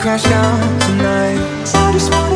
crash down tonight.